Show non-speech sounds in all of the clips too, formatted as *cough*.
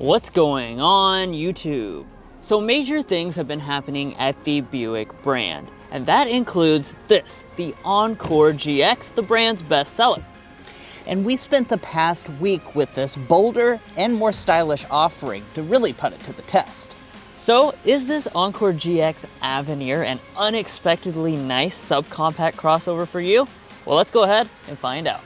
What's going on YouTube? So major things have been happening at the Buick brand, and that includes this, the Encore GX, the brand's bestseller. And we spent the past week with this bolder and more stylish offering to really put it to the test. So is this Encore GX Avenir an unexpectedly nice subcompact crossover for you? Well, let's go ahead and find out.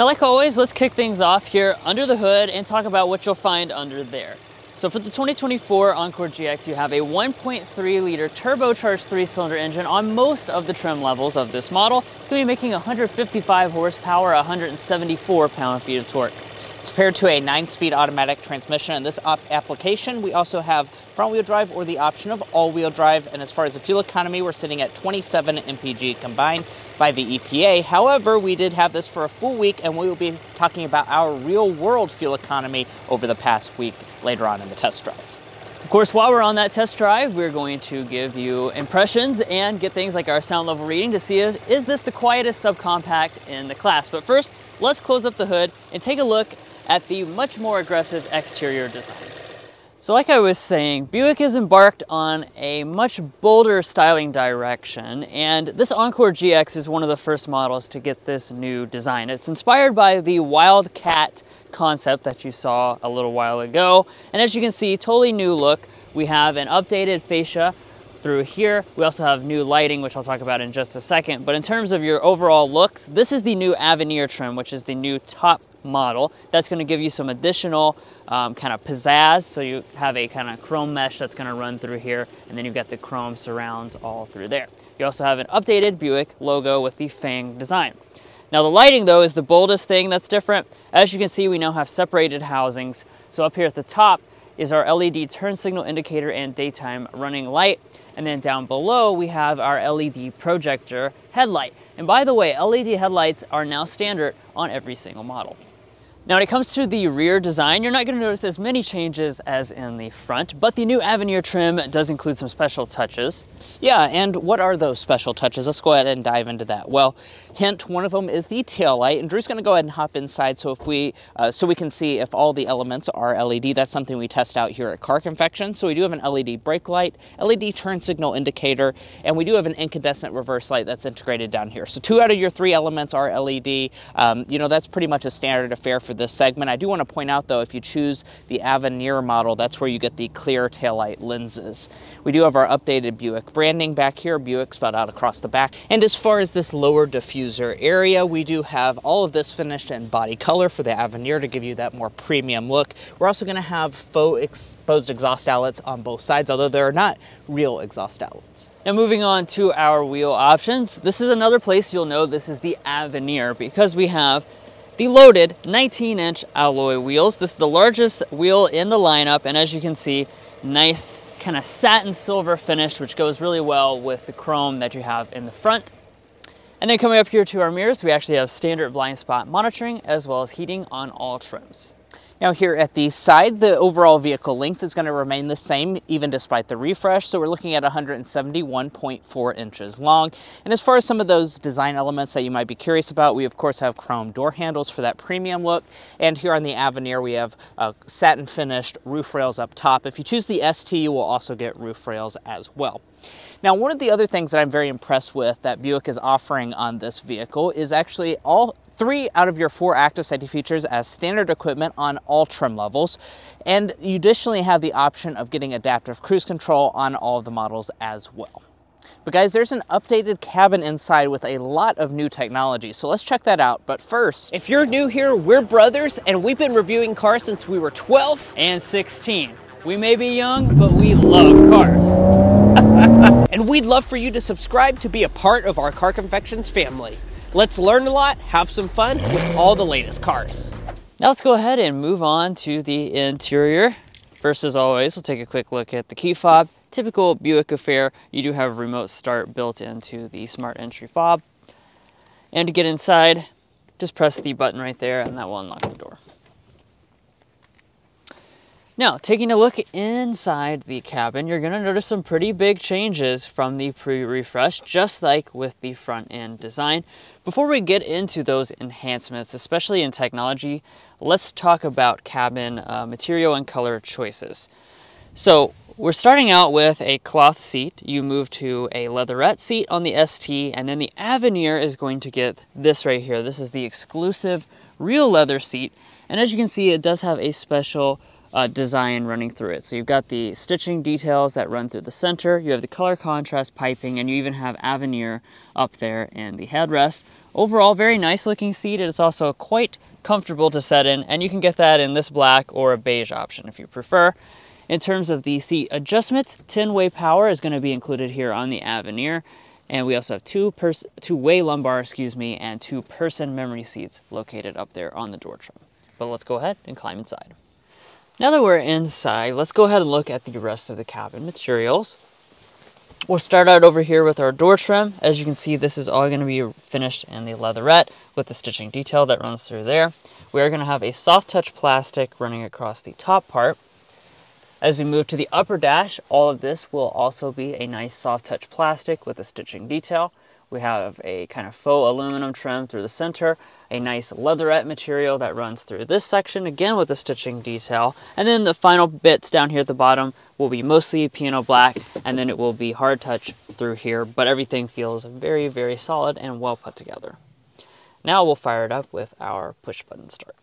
Now, like always, let's kick things off here under the hood and talk about what you'll find under there. So for the 2024 Encore GX, you have a 1.3 liter turbocharged three cylinder engine on most of the trim levels of this model. It's gonna be making 155 horsepower, 174 pound-feet of torque. It's paired to a nine-speed automatic transmission. In this application, we also have front-wheel drive or the option of all-wheel drive. And as far as the fuel economy, we're sitting at 27 mpg combined by the EPA. However, we did have this for a full week, and we will be talking about our real-world fuel economy over the past week later on in the test drive. Of course, while we're on that test drive, we're going to give you impressions and get things like our sound level reading to see if, is this the quietest subcompact in the class. But first, let's close up the hood and take a look at the much more aggressive exterior design. So like I was saying, Buick has embarked on a much bolder styling direction, and this Encore GX is one of the first models to get this new design. It's inspired by the Wildcat concept that you saw a little while ago, and as you can see, totally new look. We have an updated fascia through here. We also have new lighting, which I'll talk about in just a second. But in terms of your overall looks, this is the new Avenir trim, which is the new top model. That's gonna give you some additional um, kind of pizzazz. So you have a kind of chrome mesh that's gonna run through here, and then you've got the chrome surrounds all through there. You also have an updated Buick logo with the Fang design. Now the lighting though is the boldest thing that's different. As you can see, we now have separated housings. So up here at the top is our LED turn signal indicator and daytime running light. And then down below, we have our LED projector headlight. And by the way, LED headlights are now standard on every single model. Now when it comes to the rear design, you're not gonna notice as many changes as in the front, but the new Avenir trim does include some special touches. Yeah, and what are those special touches? Let's go ahead and dive into that. Well, hint, one of them is the tail light, and Drew's gonna go ahead and hop inside so if we, uh, so we can see if all the elements are LED. That's something we test out here at Car Confection. So we do have an LED brake light, LED turn signal indicator, and we do have an incandescent reverse light that's integrated down here. So two out of your three elements are LED. Um, you know, that's pretty much a standard affair for this segment. I do want to point out though, if you choose the Avenir model, that's where you get the clear taillight lenses. We do have our updated Buick branding back here, Buick spelled out across the back. And as far as this lower diffuser area, we do have all of this finished in body color for the Avenir to give you that more premium look. We're also going to have faux exposed exhaust outlets on both sides, although they're not real exhaust outlets. Now moving on to our wheel options, this is another place you'll know this is the Avenir because we have the loaded 19-inch alloy wheels. This is the largest wheel in the lineup, and as you can see, nice kind of satin silver finish, which goes really well with the chrome that you have in the front. And then coming up here to our mirrors, we actually have standard blind spot monitoring as well as heating on all trims. Now here at the side, the overall vehicle length is going to remain the same even despite the refresh. So we're looking at 171.4 inches long. And as far as some of those design elements that you might be curious about, we of course have chrome door handles for that premium look. And here on the Avenir, we have uh, satin finished roof rails up top. If you choose the ST, you will also get roof rails as well. Now, one of the other things that I'm very impressed with that Buick is offering on this vehicle is actually all three out of your four active safety features as standard equipment on all trim levels. And you additionally have the option of getting adaptive cruise control on all of the models as well. But guys, there's an updated cabin inside with a lot of new technology, so let's check that out. But first, if you're new here, we're brothers, and we've been reviewing cars since we were 12 and 16. We may be young, but we love cars. *laughs* and we'd love for you to subscribe to be a part of our Car Confections family. Let's learn a lot, have some fun with all the latest cars. Now let's go ahead and move on to the interior. First, as always, we'll take a quick look at the key fob. Typical Buick affair, you do have remote start built into the smart entry fob. And to get inside, just press the button right there and that will unlock the door. Now, taking a look inside the cabin, you're gonna notice some pretty big changes from the pre-refresh, just like with the front end design. Before we get into those enhancements, especially in technology, let's talk about cabin uh, material and color choices. So we're starting out with a cloth seat. You move to a leatherette seat on the ST, and then the Avenir is going to get this right here. This is the exclusive real leather seat. And as you can see, it does have a special uh, design running through it. So you've got the stitching details that run through the center, you have the color contrast piping, and you even have Avenir up there in the headrest. Overall, very nice looking seat. It's also quite comfortable to set in, and you can get that in this black or a beige option if you prefer. In terms of the seat adjustments, 10-way power is going to be included here on the Avenir. And we also have two two-way lumbar, excuse me, and two person memory seats located up there on the door trim. But let's go ahead and climb inside. Now that we're inside, let's go ahead and look at the rest of the cabin materials. We'll start out over here with our door trim. As you can see, this is all going to be finished in the leatherette with the stitching detail that runs through there. We are going to have a soft touch plastic running across the top part. As we move to the upper dash, all of this will also be a nice soft touch plastic with a stitching detail. We have a kind of faux aluminum trim through the center, a nice leatherette material that runs through this section, again with a stitching detail. And then the final bits down here at the bottom will be mostly piano black, and then it will be hard touch through here, but everything feels very, very solid and well put together. Now we'll fire it up with our push button start.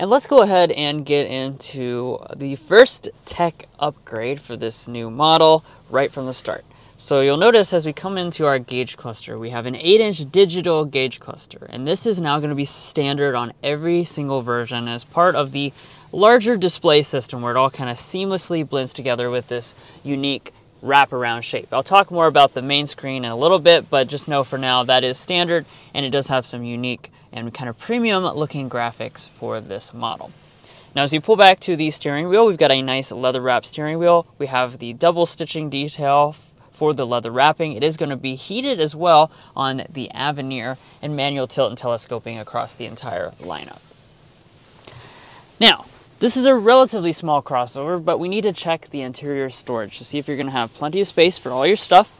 And let's go ahead and get into the first tech upgrade for this new model right from the start. So you'll notice as we come into our gauge cluster, we have an 8-inch digital gauge cluster. And this is now going to be standard on every single version as part of the larger display system where it all kind of seamlessly blends together with this unique wraparound shape. I'll talk more about the main screen in a little bit, but just know for now that is standard and it does have some unique and kind of premium looking graphics for this model. Now as you pull back to the steering wheel, we've got a nice leather wrap steering wheel. We have the double stitching detail for the leather wrapping. It is going to be heated as well on the Avenir and manual tilt and telescoping across the entire lineup. Now, this is a relatively small crossover, but we need to check the interior storage to see if you're going to have plenty of space for all your stuff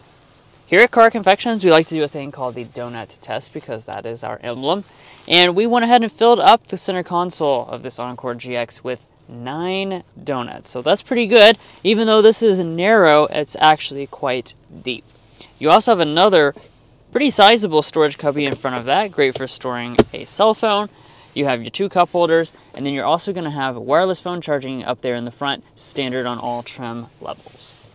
here at Car Confections, we like to do a thing called the donut test because that is our emblem. And we went ahead and filled up the center console of this Encore GX with nine donuts. So that's pretty good. Even though this is narrow, it's actually quite deep. You also have another pretty sizable storage cubby in front of that, great for storing a cell phone. You have your two cup holders, and then you're also going to have wireless phone charging up there in the front, standard on all trim levels.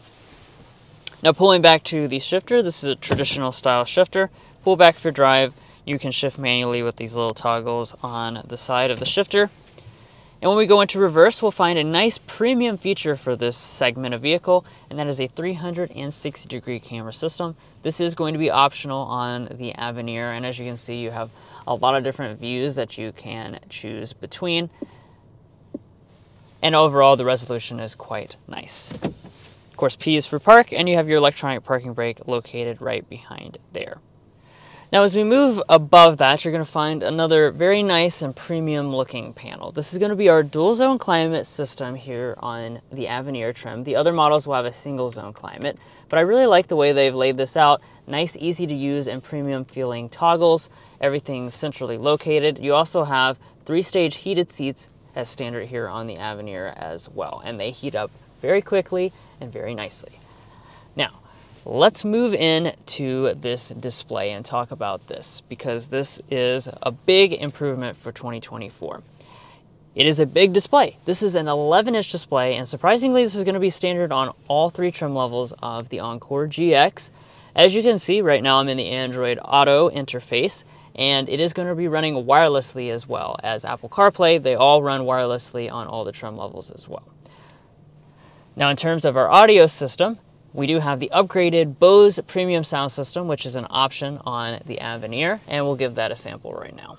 Now pulling back to the shifter, this is a traditional style shifter. Pull back for drive, you can shift manually with these little toggles on the side of the shifter. And when we go into reverse, we'll find a nice premium feature for this segment of vehicle, and that is a 360 degree camera system. This is going to be optional on the Avenir, and as you can see, you have a lot of different views that you can choose between. And overall, the resolution is quite nice. Of course, P is for park, and you have your electronic parking brake located right behind there. Now, as we move above that, you're going to find another very nice and premium looking panel. This is going to be our dual zone climate system here on the Avenir trim. The other models will have a single zone climate, but I really like the way they've laid this out. Nice, easy to use, and premium feeling toggles. Everything's centrally located. You also have three stage heated seats as standard here on the Avenir as well, and they heat up very quickly and very nicely. Let's move in to this display and talk about this because this is a big improvement for 2024. It is a big display. This is an 11 inch display and surprisingly this is going to be standard on all three trim levels of the Encore GX. As you can see right now I'm in the Android Auto interface and it is going to be running wirelessly as well as Apple CarPlay. They all run wirelessly on all the trim levels as well. Now in terms of our audio system, we do have the upgraded Bose premium sound system, which is an option on the Avenir, and we'll give that a sample right now.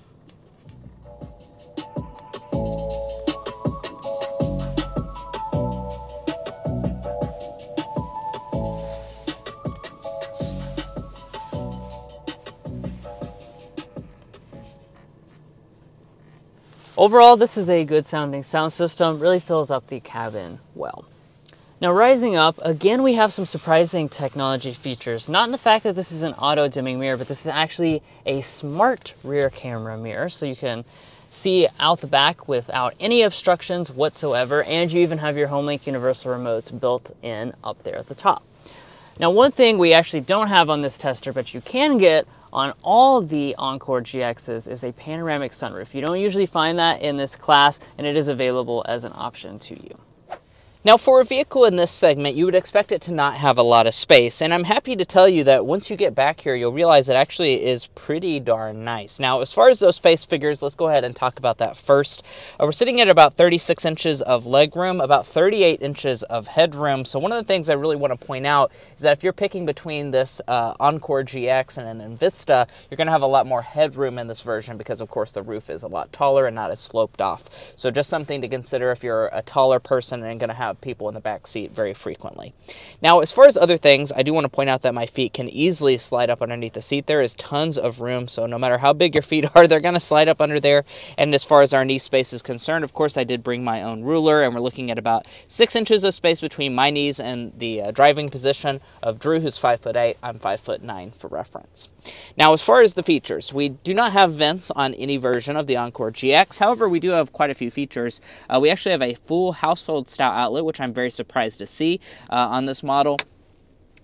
Overall, this is a good sounding sound system, really fills up the cabin well. Now rising up, again we have some surprising technology features. Not in the fact that this is an auto dimming mirror, but this is actually a smart rear camera mirror. So you can see out the back without any obstructions whatsoever. And you even have your HomeLink universal remotes built in up there at the top. Now one thing we actually don't have on this tester, but you can get on all the Encore GXs is a panoramic sunroof. You don't usually find that in this class and it is available as an option to you. Now for a vehicle in this segment, you would expect it to not have a lot of space, and I'm happy to tell you that once you get back here, you'll realize it actually is pretty darn nice. Now, as far as those space figures, let's go ahead and talk about that first. Uh, we're sitting at about 36 inches of legroom, about 38 inches of headroom, so one of the things I really want to point out is that if you're picking between this uh, Encore GX and an Envista, you're going to have a lot more headroom in this version because, of course, the roof is a lot taller and not as sloped off. So just something to consider if you're a taller person and going to have people in the back seat very frequently. Now, as far as other things, I do want to point out that my feet can easily slide up underneath the seat. There is tons of room, so no matter how big your feet *laughs* are, they're going to slide up under there. And as far as our knee space is concerned, of course, I did bring my own ruler, and we're looking at about six inches of space between my knees and the uh, driving position of Drew, who's five foot eight. I'm five foot nine for reference. Now, as far as the features, we do not have vents on any version of the Encore GX. However, we do have quite a few features. Uh, we actually have a full household style outlet, which I'm very surprised to see uh, on this model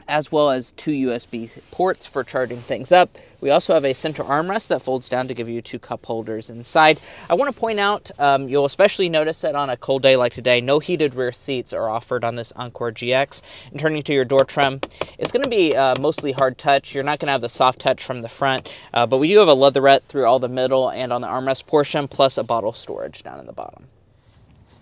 as well as two USB ports for charging things up. We also have a center armrest that folds down to give you two cup holders inside. I want to point out, um, you'll especially notice that on a cold day like today, no heated rear seats are offered on this Encore GX. And turning to your door trim, it's going to be uh, mostly hard touch. You're not going to have the soft touch from the front, uh, but we do have a leatherette through all the middle and on the armrest portion, plus a bottle storage down in the bottom.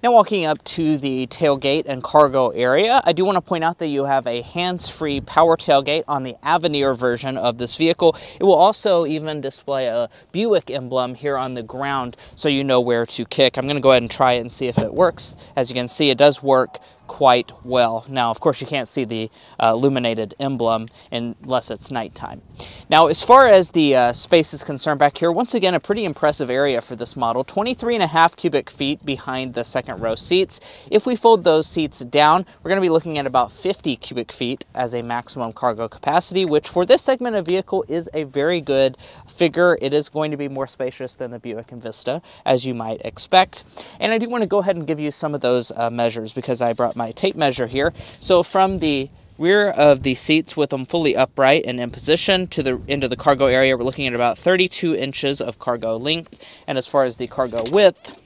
Now walking up to the tailgate and cargo area, I do want to point out that you have a hands-free power tailgate on the Avenir version of this vehicle. It will also even display a Buick emblem here on the ground so you know where to kick. I'm going to go ahead and try it and see if it works. As you can see, it does work quite well. Now, of course, you can't see the uh, illuminated emblem unless it's nighttime. Now, as far as the uh, space is concerned back here, once again, a pretty impressive area for this model, 23 and a half cubic feet behind the second row seats. If we fold those seats down, we're going to be looking at about 50 cubic feet as a maximum cargo capacity, which for this segment of vehicle is a very good figure. It is going to be more spacious than the Buick Envista, as you might expect. And I do want to go ahead and give you some of those uh, measures because I brought my tape measure here. So from the rear of the seats with them fully upright and in position to the into the cargo area, we're looking at about 32 inches of cargo length. And as far as the cargo width,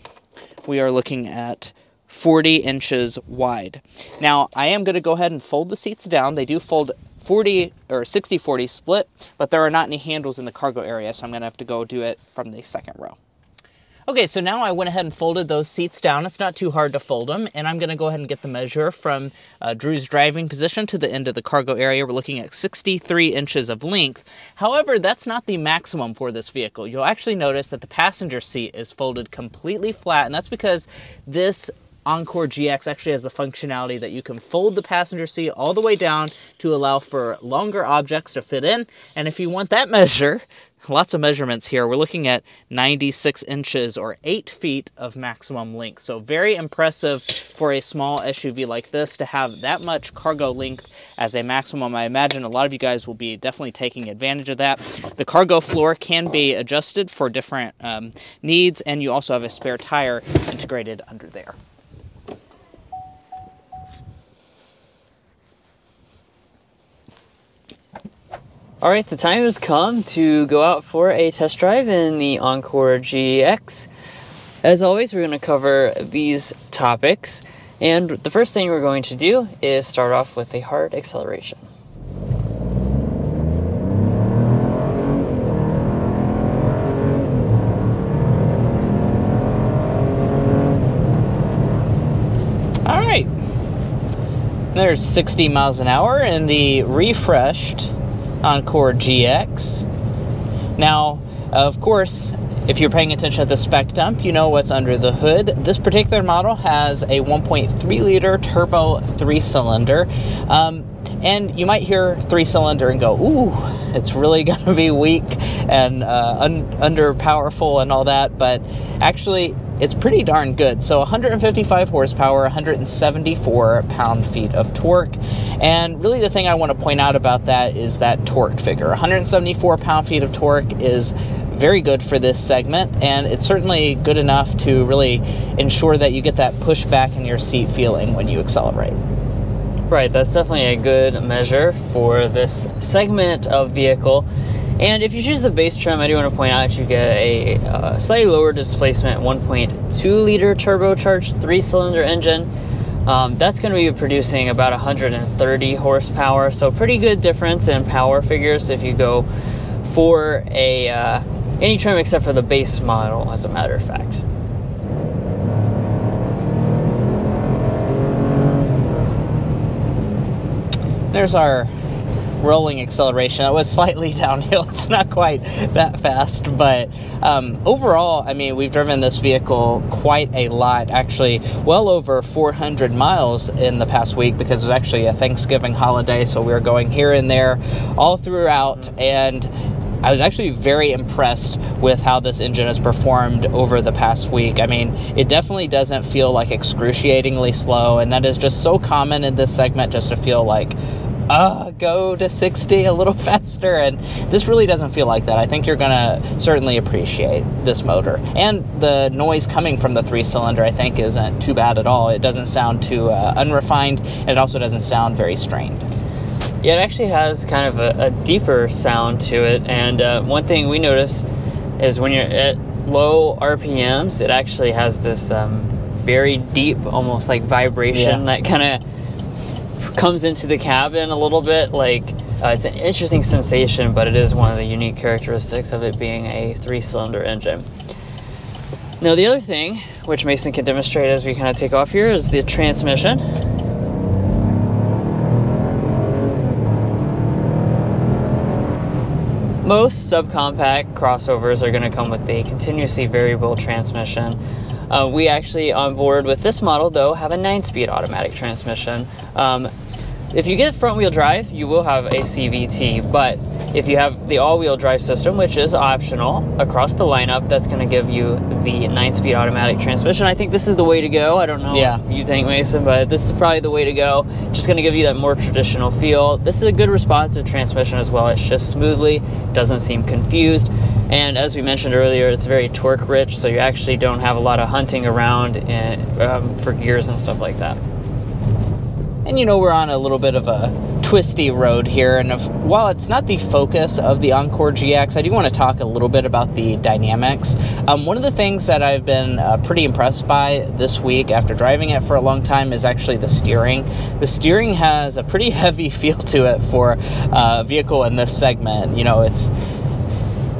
we are looking at 40 inches wide. Now, I am going to go ahead and fold the seats down. They do fold 40 or 60-40 split, but there are not any handles in the cargo area, so I'm going to have to go do it from the second row. Okay, so now I went ahead and folded those seats down. It's not too hard to fold them, and I'm gonna go ahead and get the measure from uh, Drew's driving position to the end of the cargo area. We're looking at 63 inches of length. However, that's not the maximum for this vehicle. You'll actually notice that the passenger seat is folded completely flat, and that's because this Encore GX actually has the functionality that you can fold the passenger seat all the way down to allow for longer objects to fit in. And if you want that *laughs* measure, lots of measurements here. We're looking at 96 inches or 8 feet of maximum length. So very impressive for a small SUV like this to have that much cargo length as a maximum. I imagine a lot of you guys will be definitely taking advantage of that. The cargo floor can be adjusted for different um, needs and you also have a spare tire integrated under there. All right, the time has come to go out for a test drive in the Encore GX. As always, we're going to cover these topics. And the first thing we're going to do is start off with a hard acceleration. All right. There's 60 miles an hour in the refreshed Encore GX. Now, of course, if you're paying attention to the spec dump, you know what's under the hood. This particular model has a 1.3 liter turbo three cylinder. Um, and you might hear three cylinder and go, ooh, it's really *laughs* going to be weak and uh, un- under powerful and all that. But actually, it's pretty darn good. So 155 horsepower, 174 pound feet of torque. And really the thing I want to point out about that is that torque figure. 174 pound feet of torque is very good for this segment, and it's certainly good enough to really ensure that you get that pushback in your seat feeling when you accelerate. Right, that's definitely a good measure for this segment of vehicle. And if you choose the base trim, I do want to point out that you get a uh, slightly lower displacement 1.2 liter turbocharged three cylinder engine. Um, that's going to be producing about 130 horsepower, so pretty good difference in power figures if you go for a uh, any trim except for the base model, as a matter of fact. There's our rolling acceleration. That was slightly *laughs* downhill. It's not quite that fast, but um, overall, I mean, we've driven this vehicle quite a lot. Actually, well over 400 miles in the past week because it was actually a Thanksgiving holiday, so we were going here and there all throughout, and I was actually very impressed with how this engine has performed over the past week. I mean, it definitely doesn't feel like excruciatingly slow, and that is just so common in this segment just to feel like uh, go to 60 a little *laughs* faster. And this really doesn't feel like that. I think you're going to certainly appreciate this motor. And the noise coming from the three cylinder, I think, isn't too bad at all. It doesn't sound too uh, unrefined, and it also doesn't sound very strained. Yeah, it actually has kind of a, a deeper sound to it. And uh, one thing we notice is when you're at low RPMs, it actually has this um, very deep, almost like vibration yeah. that kind of comes into the cabin a little bit. Like uh, it's an interesting sensation, but it is one of the unique characteristics of it being a three-cylinder engine. Now the other thing, which Mason can demonstrate as we kind of take off here, is the transmission. Most subcompact crossovers are going to come with a continuously variable transmission. Uh, we actually, on board with this model, though, have a 9 speed automatic transmission. Um, if you get front wheel drive, you will have a CVT, but if you have the all wheel drive system, which is optional across the lineup, that's going to give you the nine speed automatic transmission. I think this is the way to go. I don't know yeah. you think, Mason, but this is probably the way to go. Just going to give you that more traditional feel. This is a good responsive transmission as well. It shifts smoothly, doesn't seem confused. And as we mentioned earlier, it's very torque rich, so you actually don't have a lot of hunting around in, um, for gears and stuff like that. And you know, we're on a little bit of a twisty road here, and if, while it's not the focus of the Encore GX, I do want to talk a little bit about the dynamics. Um, one of the things that I've been uh, pretty impressed by this week after driving it for a long time is actually the steering. The steering has a pretty *laughs* heavy feel to it for a vehicle in this segment. You know, it's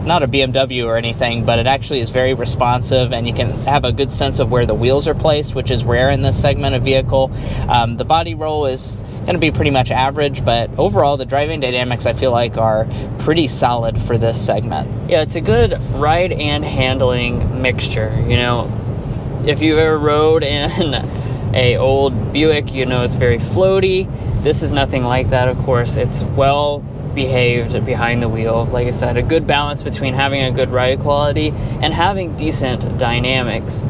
not a BMW or anything, but it actually is very responsive and you can have a good sense of where the wheels are placed, which is rare in this segment of vehicle. Um, the body roll is going to be pretty much average, but overall, the driving dynamics I feel like are pretty solid for this segment. Yeah, it's a good ride and handling mixture. You know, if you've ever rode in *laughs* a old Buick, you know it's very floaty. This is nothing like that, of course. It's well behaved behind the wheel. Like I said, a good balance between having a good ride quality and having decent dynamics.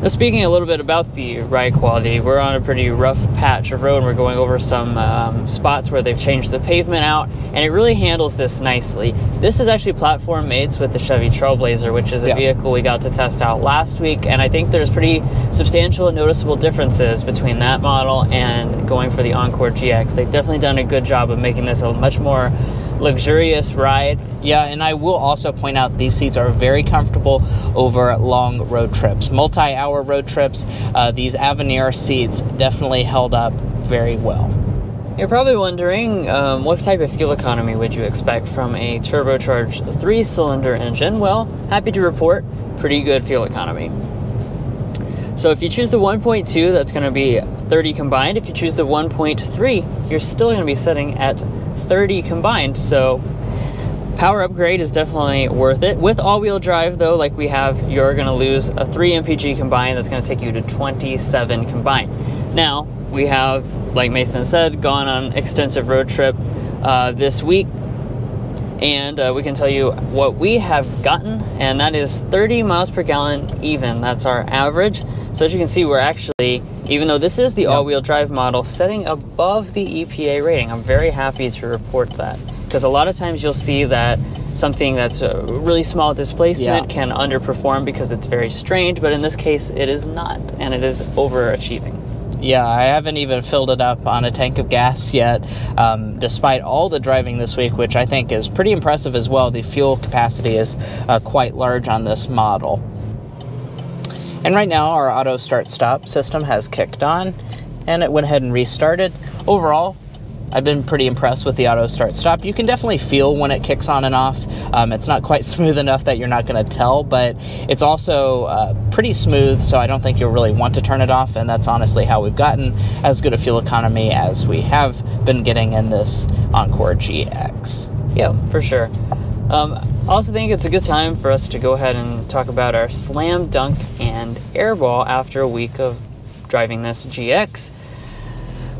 Now, speaking a little bit about the ride quality, we're on a pretty rough patch of road. And we're going over some um, spots where they've changed the pavement out, and it really handles this nicely. This is actually platform mates with the Chevy Trailblazer, which is a yeah. vehicle we got to test out last week, and I think there's pretty substantial and noticeable differences between that model and going for the Encore GX. They've definitely done a good job of making this a much more luxurious ride. Yeah, and I will also point out these seats are very comfortable over long road trips. Multi hour road trips, uh, these Avenir seats definitely held up very well. You're probably wondering um, what type of fuel economy would you expect from a turbocharged three cylinder engine? Well, happy to report pretty good fuel economy. So if you choose the 1.2, that's going to be 30 combined. If you choose the 1.3, you're still going to be sitting at 30 combined. So power upgrade is definitely worth it. With all-wheel drive though, like we have, you're going to lose a 3 mpg combined. That's going to take you to 27 combined. Now, we have, like Mason said, gone on extensive road trip uh, this week and uh, we can tell you what we have gotten, and that is 30 miles per gallon even. That's our average. So as you can see, we're actually, even though this is the all-wheel drive model, setting above the EPA rating. I'm very happy to report that because a lot of times you'll see that something that's a really small displacement Yeah. can underperform because it's very strained, but in this case, it is not, and it is overachieving. Yeah, I haven't even filled it up on a tank of gas yet, um, despite all the driving this week, which I think is pretty impressive as well. The fuel capacity is uh, quite large on this model. And right now, our auto start stop system has kicked on and it went ahead and restarted. Overall, I've been pretty impressed with the auto start stop. You can definitely feel when it kicks on and off. Um, it's not quite *laughs* smooth enough that you're not going to tell, but it's also uh, pretty smooth, so I don't think you'll really want to turn it off. And that's honestly how we've gotten as good a fuel economy as we have been getting in this Encore GX. Yeah, for sure. Um, I also think it's a good time for us to go ahead and talk about our slam dunk and airball after a week of driving this GX.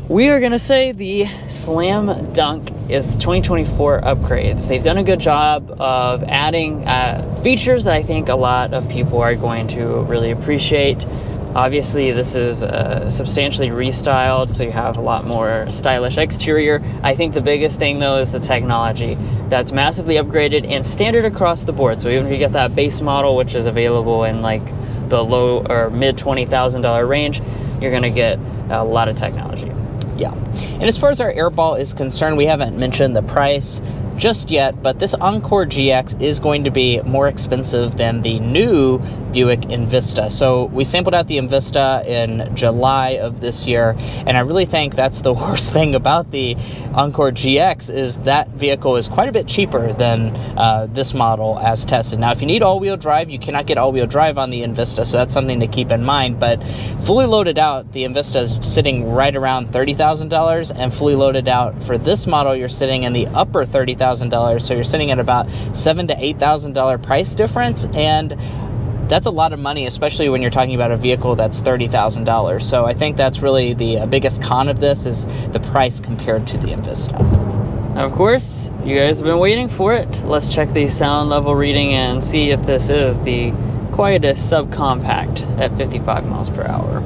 We are going to say the slam dunk is the 2024 upgrades. They've done a good job of adding uh, features that I think a lot of people are going to really appreciate. Obviously, this is uh, substantially restyled, so you have a lot more stylish exterior. I think the biggest thing, though, is the technology that's massively upgraded and standard across the board. So even if you get that base model, which is available in like the low or mid twenty thousand dollar range, you're gonna get a lot of technology. Yeah. And as far as our airball is concerned, we haven't mentioned the price just yet, but this Encore GX is going to be more expensive than the new Buick Envista. So we sampled out the Envista in July of this year, and I really think that's the *laughs* worst thing about the Encore GX is that vehicle is quite a bit cheaper than uh, this model as tested. Now, if you need all-wheel drive, you cannot get all-wheel drive on the Envista, so that's something to keep in mind. But fully loaded out, the Envista is sitting right around thirty thousand dollars, and fully loaded out for this model, you're sitting in the upper thirty thousand dollars. So you're sitting at about seven to eight thousand dollar price difference, and that's a lot of money, especially when you're talking about a vehicle that's thirty thousand dollars. So I think that's really the biggest con of this is the price compared to the Envista. Now, of course, you guys have been waiting for it. Let's check the sound level reading and see if this is the quietest subcompact at 55 miles per hour.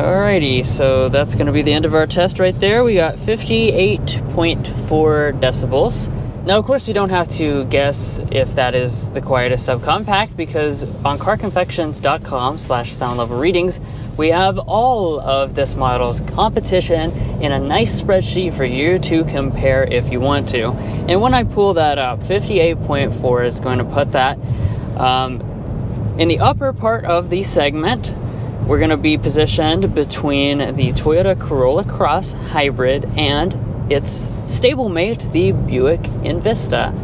Alrighty, so that's going to be the end of our test right there. We got 58.4 decibels. Now, of course, we don't have to guess if that is the quietest subcompact because on carconfections.com slash sound level readings, we have all of this model's competition in a nice spreadsheet for you to compare if you want to. And when I pull that up, 58.4 is going to put that um, in the upper part of the segment. We're going to be positioned between the Toyota Corolla Cross Hybrid and its stablemate, the Buick Envista.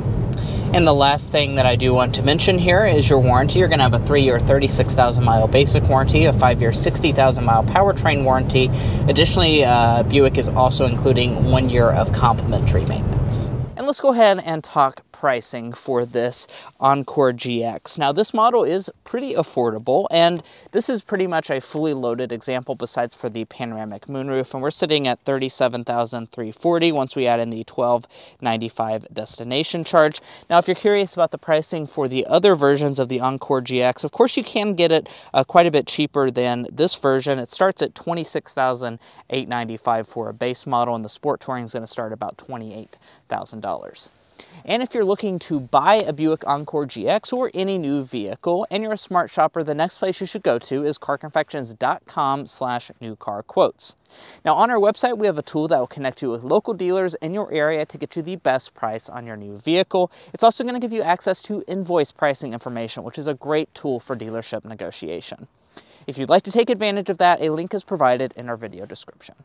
And the last thing that I do want to mention here is your warranty. You're going to have a three year, 36,000 mile basic warranty, a five year, 60,000 mile powertrain warranty. Additionally, uh, Buick is also including one year of complimentary maintenance. And let's go ahead and talk pricing for this Encore GX. Now, this model is pretty affordable, and this is pretty much a fully loaded example besides for the panoramic moonroof, and we're sitting at 37340 once we add in the 1295 destination charge. Now, if you're curious about the pricing for the other versions of the Encore GX, of course you can get it uh, quite a bit cheaper than this version. It starts at 26895 for a base model, and the Sport Touring is going to start about $28,000. And if you're looking to buy a Buick Encore GX or any new vehicle and you're a smart shopper, the next place you should go to is carconfections.com slash new car quotes. Now on our website, we have a tool that will connect you with local dealers in your area to get you the best price on your new vehicle. It's also going to give you access to invoice pricing information, which is a great tool for dealership negotiation. If you'd like to take advantage of that, a link is provided in our video description.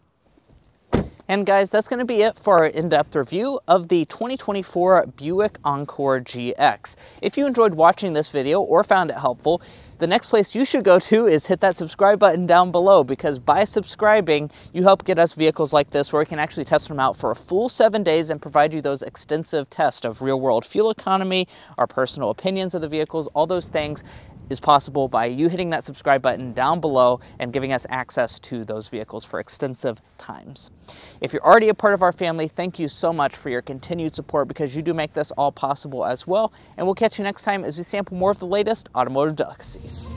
And guys, that's going to be it for our in-depth review of the 2024 Buick Encore GX. If you enjoyed watching this video or found it helpful, the next place you should go to is hit that subscribe button down below because by subscribing, you help get us vehicles like this where we can actually test them out for a full seven days and provide you those extensive tests of real world fuel economy, our personal opinions of the vehicles, all those things is possible by you hitting that subscribe button down below and giving us access to those vehicles for extensive times. If you're already a part of our family, thank you so much for your continued support because you do make this all possible as well. And we'll catch you next time as we sample more of the latest automotive delicacies.